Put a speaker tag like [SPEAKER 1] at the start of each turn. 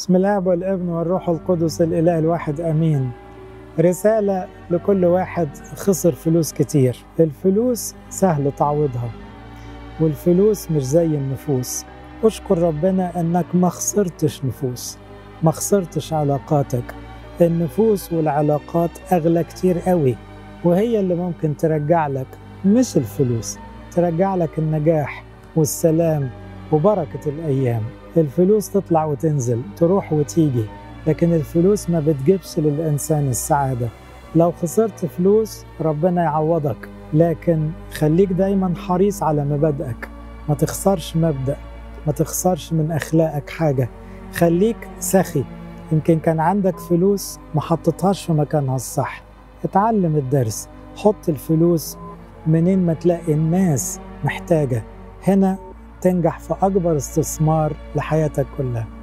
[SPEAKER 1] بسم الله والابن والروح القدس الإله الواحد آمين. رسالة لكل واحد خسر فلوس كتير. الفلوس سهل تعويضها والفلوس مش زي النفوس. اشكر ربنا إنك ما خسرتش نفوس ما خسرتش علاقاتك. النفوس والعلاقات أغلى كتير قوي وهي اللي ممكن ترجع لك مش الفلوس. ترجع لك النجاح والسلام وبركة الأيام. الفلوس تطلع وتنزل تروح وتيجي لكن الفلوس ما بتجيبش للإنسان السعادة. لو خسرت فلوس ربنا يعوضك لكن خليك دايما حريص على مبادئك. ما تخسرش مبدأ ما تخسرش من أخلاقك حاجة. خليك سخي. يمكن كان عندك فلوس ما حطيتهاش في مكانها الصح. اتعلم الدرس. حط الفلوس منين ما تلاقي الناس محتاجة. هنا تنجح في أكبر استثمار لحياتك كلها.